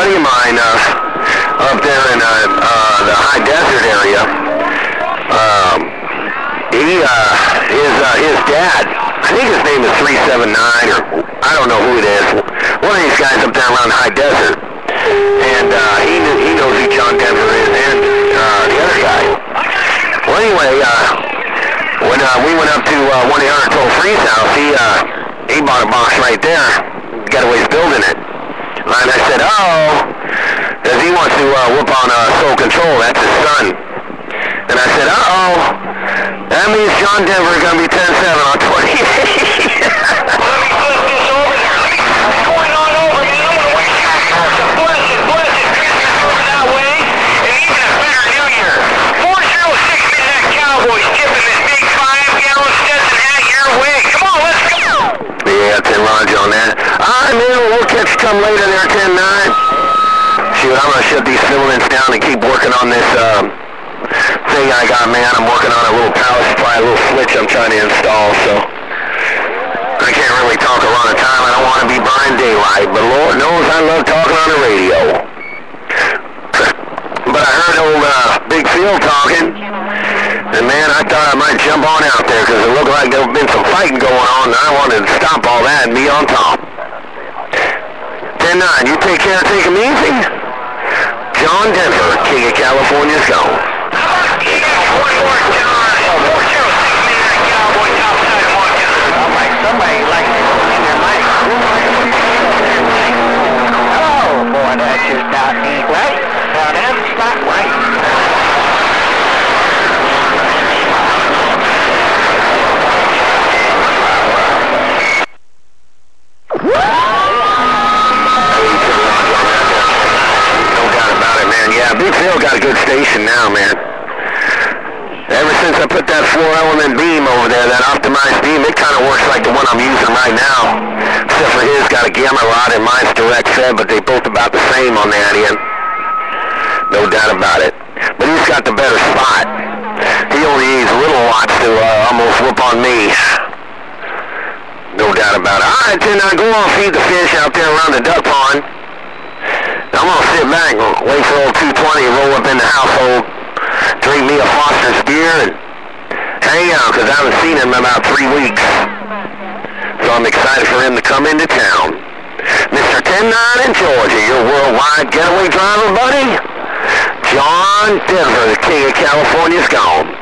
buddy of mine uh, up there in uh, uh, the high desert area, um, he, uh, his, uh, his dad, I think his name is 379, or I don't know who it is, one of these guys up there around the high desert. And uh, he, kn- he knows who John Denver is and uh, the other guy. Well, anyway, uh, when uh, we went up to uh, 1-800 Toll Free's house, he, uh, he bought a box right there. Getaway's building it. And I said, oh, because he wants to uh, whoop on uh, Soul Control. That's his son. And I said, uh-oh, that means John Denver is going to be 10-7 on 28. Let me flip this over here. Let me what's going on over, man. I'm gonna wish you a blessed, blessed Christmas over that way, and even a better New Year. 406 Midnight Cowboys tipping this big five-gallon Stetson hat your way. Come on, let's go. 10 Roger on that. Right, man, we'll catch come later there, 10-9. Shoot, I'm going to shut these filaments down and keep working on this um, thing I got, man. I'm working on a little power supply, a little switch I'm trying to install, so I can't really talk a lot of time. I don't want to be behind daylight, but Lord knows I love talking on the radio. But I heard old uh, Big Phil talking, and man, I thought I might jump on out there because it looked like there had been some fighting going on, and I wanted to stop all that and be on top. 10-9, you take care, take 'em easy. John Denver, King of California's gone. One more time. 406 Phil got a good station now, man. Ever since I put that four-element beam over there, that optimized beam, it kind of works like the one I'm using right now. Except for his got a gamma rod and mine's direct fed, but they both about the same on that end. No doubt about it. But he's got the better spot. He only needs little watts to uh, almost whoop on me. No doubt about it. All right, then I go on feed the fish out there around the duck pond. I'm gonna sit back and wait for old 220 to roll up in the household, drink me a Foster's beer, and hang out, because I haven't seen him in about three weeks. So I'm excited for him to come into town. Mr. 109 in Georgia, your worldwide getaway driver, buddy. John Denver, the king of California's gone.